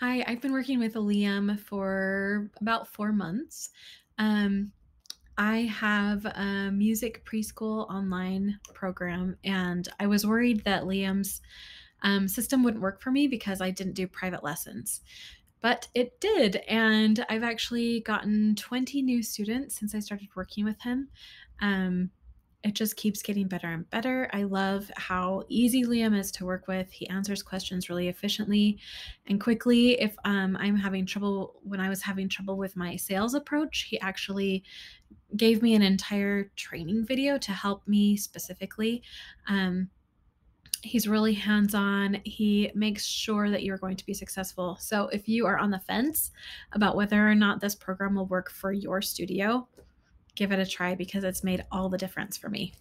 Hi, I've been working with Liam for about 4 months. Um, I have a music preschool online program, and I was worried that Liam's, um, system wouldn't work for me because I didn't do private lessons. But it did, and I've actually gotten 20 new students since I started working with him. Um, it just keeps getting better and better. I love how easy Liam is to work with. He answers questions really efficiently and quickly. If um, I'm having trouble, when I was having trouble with my sales approach, he actually gave me an entire training video to help me specifically. Um, he's really hands on. He makes sure that you're going to be successful. So if you are on the fence about whether or not this program will work for your studio, give it a try because it's made all the difference for me.